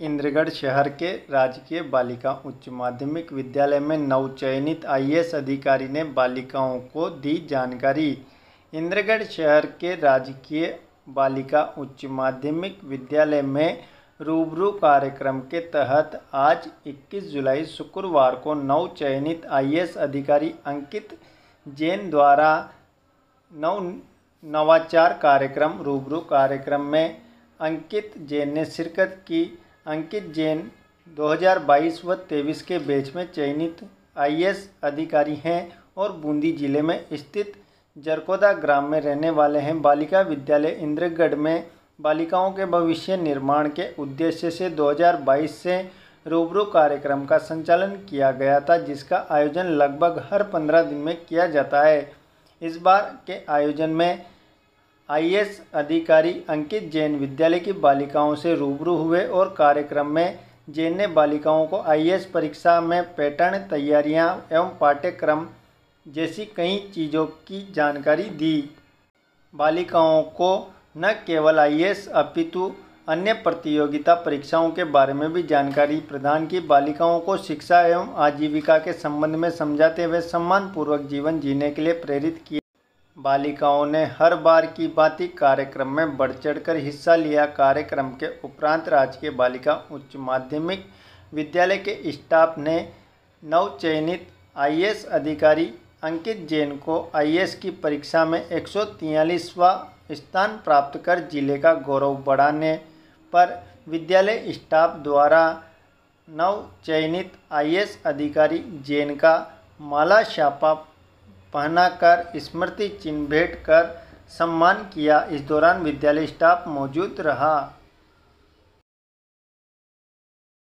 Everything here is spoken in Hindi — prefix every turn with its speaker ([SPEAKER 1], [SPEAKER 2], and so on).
[SPEAKER 1] इंद्रगढ़ शहर के राजकीय बालिका उच्च माध्यमिक विद्यालय में नवचयनित आईएएस अधिकारी ने बालिकाओं को दी जानकारी। इंद्रगढ़ शहर के राजकीय बालिका उच्च माध्यमिक विद्यालय में रूबरू कार्यक्रम के तहत आज 21 जुलाई शुक्रवार को नवचयनित आईएएस अधिकारी अंकित जैन द्वारा नव, नवाचार कार्यक्रम, रूबरू कार्यक्रम में अंकित जैन ने शिरकत की। अंकित जैन 2022 व 23 के बैच में चयनित आईएएस अधिकारी हैं और बूंदी ज़िले में स्थित जरकोदा ग्राम में रहने वाले हैं। बालिका विद्यालय इंद्रगढ़ में बालिकाओं के भविष्य निर्माण के उद्देश्य से 2022 से रूबरू कार्यक्रम का संचालन किया गया था, जिसका आयोजन लगभग हर पंद्रह दिन में किया जाता है। इस बार के आयोजन में आईएएस अधिकारी अंकित जैन विद्यालय की बालिकाओं से रूबरू हुए और कार्यक्रम में जैन ने बालिकाओं को आईएएस परीक्षा में पैटर्न, तैयारियाँ एवं पाठ्यक्रम जैसी कई चीज़ों की जानकारी दी। बालिकाओं को न केवल आईएएस, अपितु अन्य प्रतियोगिता परीक्षाओं के बारे में भी जानकारी प्रदान की। बालिकाओं को शिक्षा एवं आजीविका के संबंध में समझाते हुए सम्मानपूर्वक जीवन जीने के लिए प्रेरित किया। बालिकाओं ने हर बार की बाती कार्यक्रम में बढ़ चढ़कर हिस्सा लिया। कार्यक्रम के उपरांत राजकीय बालिका उच्च माध्यमिक विद्यालय के स्टाफ ने नवचयनित आईएएस अधिकारी अंकित जैन को आईएएस की परीक्षा में एक स्थान प्राप्त कर ज़िले का गौरव बढ़ाने पर विद्यालय स्टाफ द्वारा नवचयनित आईएएस अधिकारी जैन का माला छापा पहनाकर स्मृति चिन्ह भेंट कर सम्मान किया। इस दौरान विद्यालय स्टाफ मौजूद रहा।